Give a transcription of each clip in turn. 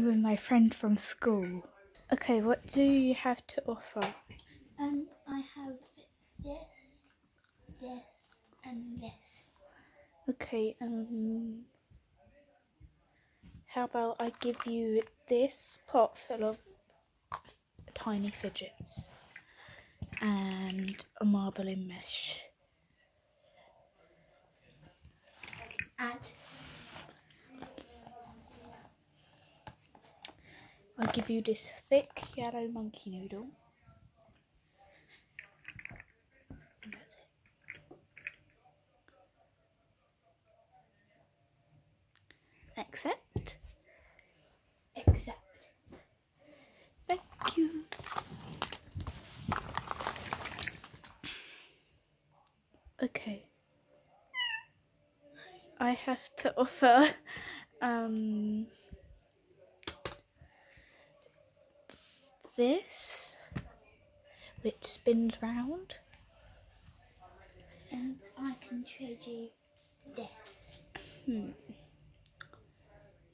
with my friend from school. Okay, what do you have to offer? Um, I have this, this, and this. Okay, um, how about I give you this pot full of tiny fidgets and a marble in mesh. And I give you this thick yellow monkey noodle. Accept. accept. Thank you. Okay. I have to offer um this which spins round. And I can trade you this. Hmm.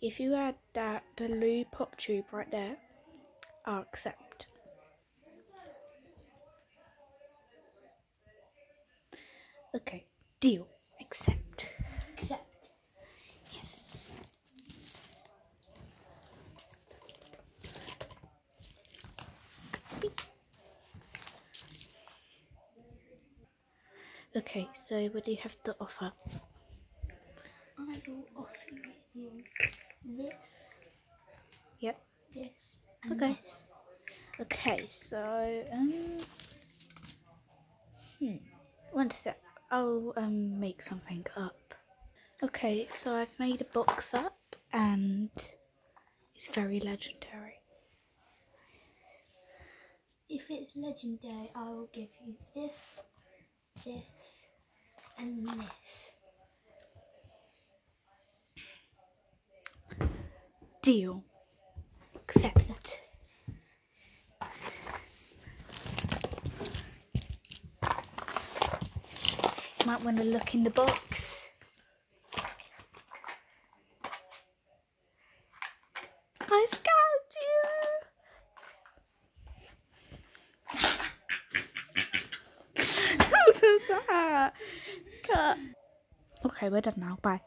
If you add that blue pop tube right there, I'll accept. Okay, deal. Accept. Accept. Okay, so what do you have to offer? I will offer you this, Yep. this, Okay. this. Okay, so um, hmm, one sec. I'll um make something up. Okay, so I've made a box up, and it's very legendary. If it's legendary, I will give you this, this, and this. Deal. Accept. It. Might want to look in the box. I scammed you. what was that? Cut. Okay, we're done now. Bye.